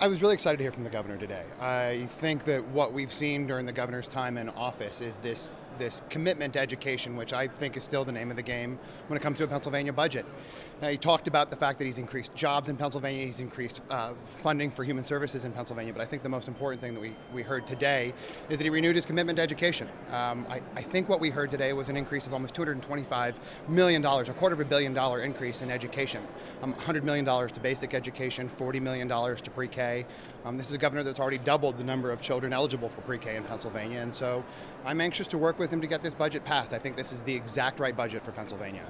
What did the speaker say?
I was really excited to hear from the governor today. I think that what we've seen during the governor's time in office is this this commitment to education, which I think is still the name of the game when it comes to a Pennsylvania budget. Now, he talked about the fact that he's increased jobs in Pennsylvania, he's increased uh, funding for human services in Pennsylvania, but I think the most important thing that we, we heard today is that he renewed his commitment to education. Um, I, I think what we heard today was an increase of almost $225 million, a quarter of a billion dollar increase in education. Um, $100 million to basic education, $40 million to pre-K. Um, this is a governor that's already doubled the number of children eligible for pre-K in Pennsylvania, and so I'm anxious to work with him to get this budget passed. I think this is the exact right budget for Pennsylvania.